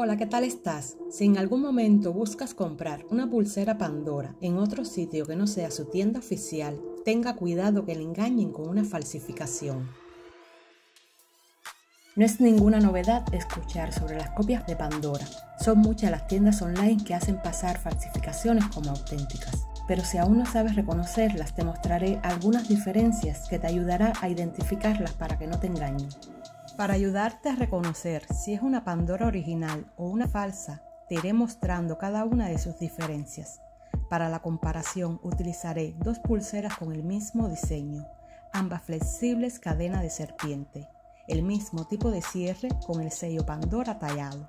Hola, ¿qué tal estás? Si en algún momento buscas comprar una pulsera Pandora en otro sitio que no sea su tienda oficial, tenga cuidado que le engañen con una falsificación. No es ninguna novedad escuchar sobre las copias de Pandora. Son muchas las tiendas online que hacen pasar falsificaciones como auténticas. Pero si aún no sabes reconocerlas, te mostraré algunas diferencias que te ayudará a identificarlas para que no te engañen. Para ayudarte a reconocer si es una Pandora original o una falsa, te iré mostrando cada una de sus diferencias. Para la comparación utilizaré dos pulseras con el mismo diseño, ambas flexibles cadena de serpiente, el mismo tipo de cierre con el sello Pandora tallado.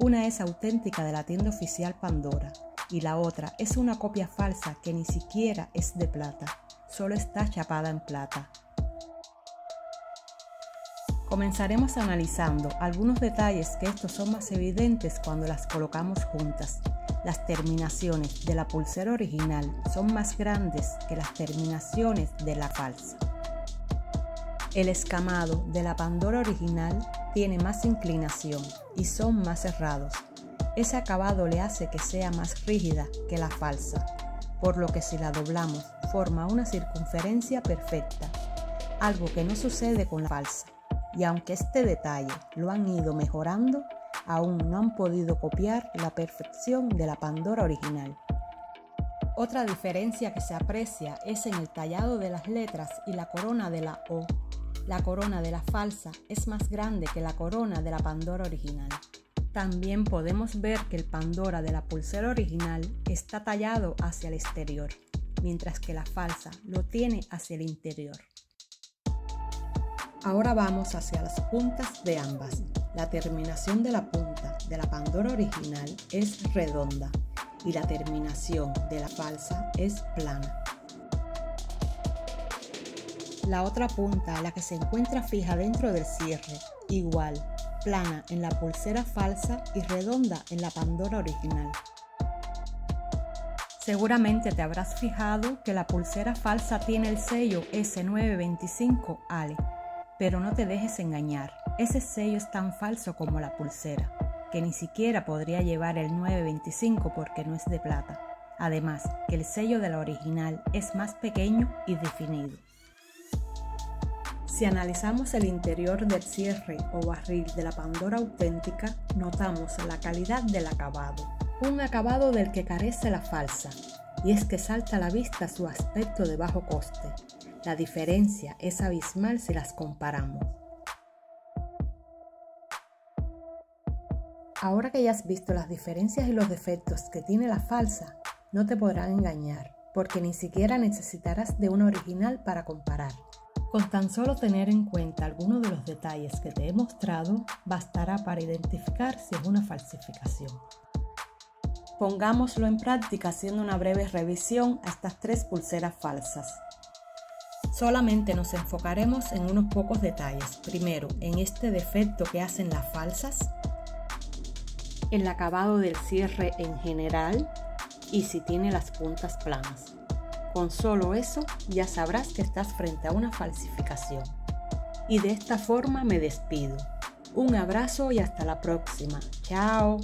Una es auténtica de la tienda oficial Pandora y la otra es una copia falsa que ni siquiera es de plata, solo está chapada en plata. Comenzaremos analizando algunos detalles que estos son más evidentes cuando las colocamos juntas. Las terminaciones de la pulsera original son más grandes que las terminaciones de la falsa. El escamado de la Pandora original tiene más inclinación y son más cerrados. Ese acabado le hace que sea más rígida que la falsa, por lo que si la doblamos forma una circunferencia perfecta, algo que no sucede con la falsa y aunque este detalle lo han ido mejorando, aún no han podido copiar la perfección de la Pandora original. Otra diferencia que se aprecia es en el tallado de las letras y la corona de la O. La corona de la falsa es más grande que la corona de la Pandora original. También podemos ver que el Pandora de la pulsera original está tallado hacia el exterior, mientras que la falsa lo tiene hacia el interior. Ahora vamos hacia las puntas de ambas. La terminación de la punta de la Pandora original es redonda y la terminación de la falsa es plana. La otra punta, la que se encuentra fija dentro del cierre, igual, plana en la pulsera falsa y redonda en la Pandora original. Seguramente te habrás fijado que la pulsera falsa tiene el sello S925 Ale pero no te dejes engañar, ese sello es tan falso como la pulsera, que ni siquiera podría llevar el 925 porque no es de plata. Además, que el sello de la original es más pequeño y definido. Si analizamos el interior del cierre o barril de la Pandora auténtica, notamos la calidad del acabado, un acabado del que carece la falsa, y es que salta a la vista su aspecto de bajo coste, la diferencia es abismal si las comparamos. Ahora que ya has visto las diferencias y los defectos que tiene la falsa, no te podrán engañar, porque ni siquiera necesitarás de una original para comparar. Con tan solo tener en cuenta algunos de los detalles que te he mostrado, bastará para identificar si es una falsificación. Pongámoslo en práctica haciendo una breve revisión a estas tres pulseras falsas. Solamente nos enfocaremos en unos pocos detalles. Primero, en este defecto que hacen las falsas, el acabado del cierre en general y si tiene las puntas planas. Con solo eso ya sabrás que estás frente a una falsificación. Y de esta forma me despido. Un abrazo y hasta la próxima. Chao.